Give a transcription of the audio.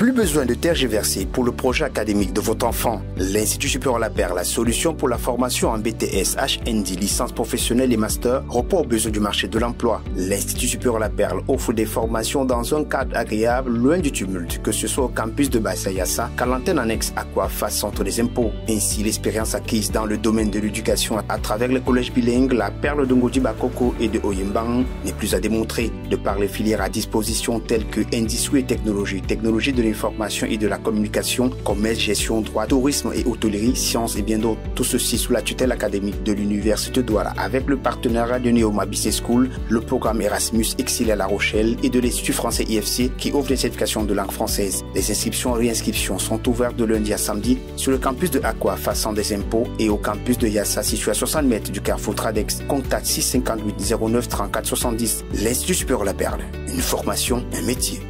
Plus besoin de tergiverser pour le projet académique de votre enfant. L'Institut supérieur La Perle, la solution pour la formation en BTS, HND, licence professionnelle et master, répond aux besoins du marché de l'emploi. L'Institut supérieur La Perle offre des formations dans un cadre agréable, loin du tumulte, que ce soit au campus de Bassayassa, qu'à l'antenne annexe face Centre des impôts. Ainsi, l'expérience acquise dans le domaine de l'éducation à travers les collèges bilingues, la Perle de Ngodi Bakoko et de Oyembang n'est plus à démontrer, de par les filières à disposition telles que industrie et technologie, technologie de l'information et de la communication, commerce, gestion, droit, tourisme et hôtellerie, sciences et bien d'autres. Tout ceci sous la tutelle académique de l'Université Douala avec le partenariat de Neoma Business School, le programme Erasmus Exilé à La Rochelle et de l'Institut français IFC qui offre des certifications de langue française. Les inscriptions et réinscriptions sont ouvertes de lundi à samedi sur le campus de Aqua, façon des impôts, et au campus de Yassa, situé à 60 mètres du carrefour Tradex. Contact 658 09 34 70. L'Institut supérieur La Perle. Une formation, un métier.